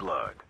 blood.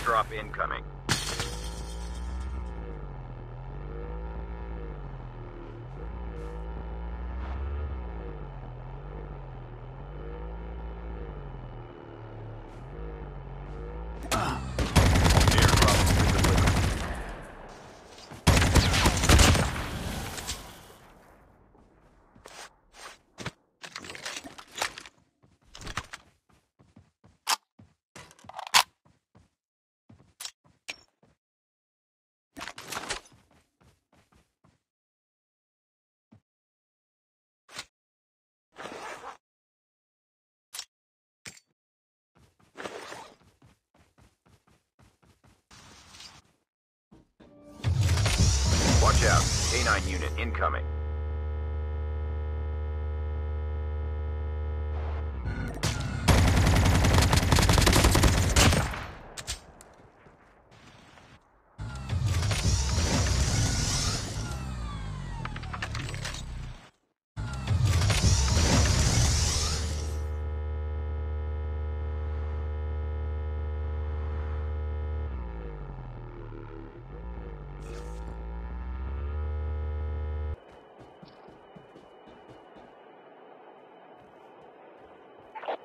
Airdrop incoming. Airdrop has been delivered. Watch out. K9 unit incoming.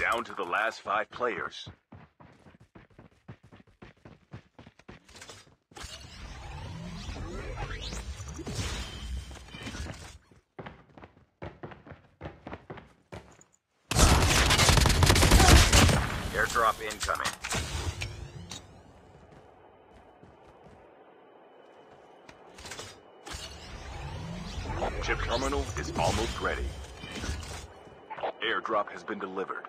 Down to the last five players. Airdrop incoming. Chip terminal is almost ready. Airdrop has been delivered.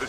The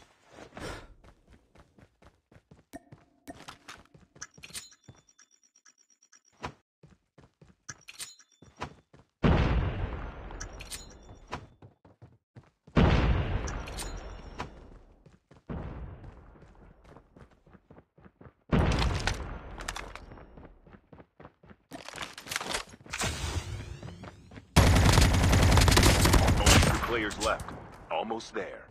Almost there.